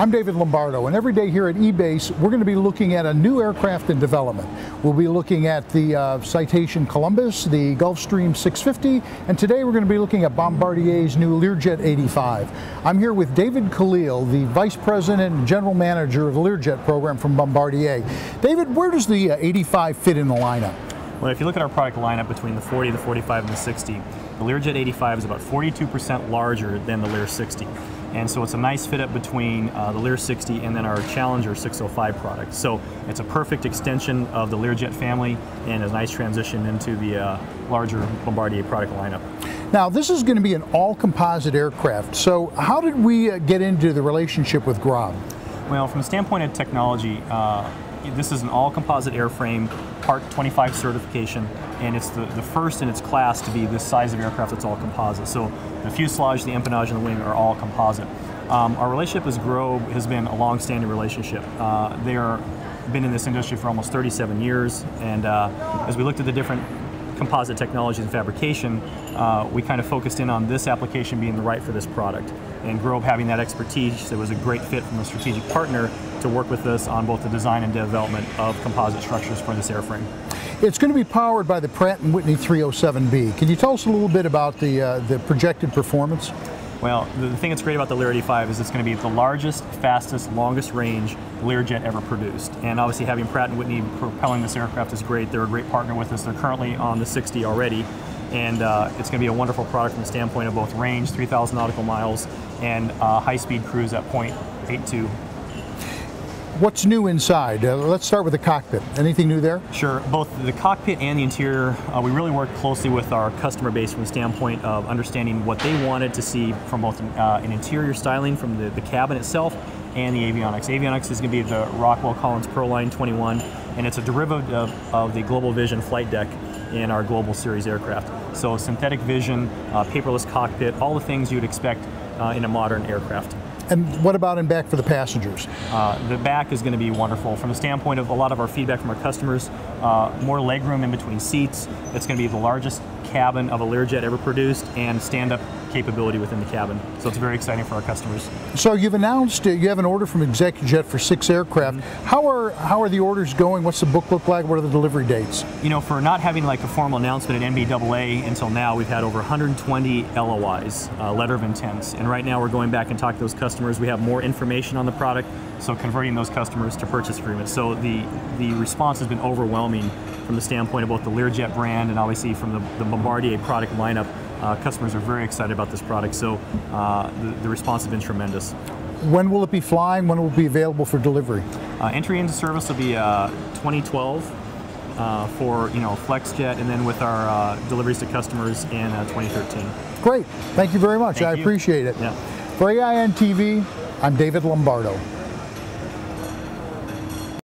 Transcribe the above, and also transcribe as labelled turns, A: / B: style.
A: I'm David Lombardo, and every day here at EBACE, we're going to be looking at a new aircraft in development. We'll be looking at the uh, Citation Columbus, the Gulfstream 650, and today we're going to be looking at Bombardier's new Learjet 85. I'm here with David Coleal, the Vice President and General Manager of the Learjet program from Bombardier. David, where does the uh, 85 fit in the lineup?
B: Well, if you look at our product lineup between the 40, the 45, and the 60, the Learjet 85 is about 42% larger than the Lear 60. And so it's a nice fit up between uh, the Lear 60 and then our Challenger 605 product. So it's a perfect extension of the Learjet family and a nice transition into the uh, larger Bombardier product lineup.
A: Now, this is going to be an all composite aircraft. So, how did we uh, get into the relationship with Grob?
B: Well, from the standpoint of technology, uh, this is an all composite airframe, Part 25 certification, and it's the, the first in its class to be this size of aircraft that's all composite. So the fuselage, the empennage, and the wing are all composite. Um, our relationship with Grob has been a long-standing relationship. Uh, they are been in this industry for almost 37 years, and uh, as we looked at the different composite technologies and fabrication, uh, we kind of focused in on this application being the right for this product. And Grob having that expertise, it was a great fit from a strategic partner to work with us on both the design and development of composite structures for this airframe.
A: It's going to be powered by the Pratt & Whitney 307B. Can you tell us a little bit about the, uh, the projected performance?
B: Well, the thing that's great about the Lear 85 is it's going to be the largest, fastest, longest range Learjet ever produced. And obviously having Pratt & Whitney propelling this aircraft is great. They're a great partner with us. They're currently on the 60 already. And uh, it's going to be a wonderful product from the standpoint of both range, 3,000 nautical miles, and uh, high-speed cruise at 0.82
A: What's new inside? Uh, let's start with the cockpit. Anything new there?
B: Sure. Both the cockpit and the interior, uh, we really worked closely with our customer base from the standpoint of understanding what they wanted to see from both uh, an interior styling from the, the cabin itself and the avionics. Avionics is going to be the Rockwell Collins Proline 21, and it's a derivative of, of the Global Vision flight deck in our Global Series aircraft. So synthetic vision, uh, paperless cockpit, all the things you'd expect uh, in a modern aircraft.
A: And what about in back for the passengers?
B: Uh, the back is going to be wonderful from the standpoint of a lot of our feedback from our customers. Uh, more legroom in between seats. It's going to be the largest cabin of a Learjet ever produced and stand-up capability within the cabin. So it's very exciting for our customers.
A: So you've announced uh, you have an order from ExecuJet for six aircraft. Mm -hmm. How are how are the orders going? What's the book look like? What are the delivery dates?
B: You know, for not having like a formal announcement at NBAA until now, we've had over 120 LOIs, uh, letter of intents, and right now we're going back and talking to those customers. We have more information on the product, so converting those customers to purchase agreements. So the the response has been overwhelming from the standpoint of both the Learjet brand and obviously from the, the Bombardier product lineup. Uh, customers are very excited about this product, so uh, the, the, response has been tremendous.
A: When will it be flying? When will it be available for delivery?
B: Uh, entry into service will be uh, 2012 uh, for you know FlexJet, and then with our uh, deliveries to customers in 2013.
A: Great, thank you very much.
B: Thank
A: I
B: you.
A: appreciate it.
B: Yeah.
A: For AIN TV, I'm David Lombardo.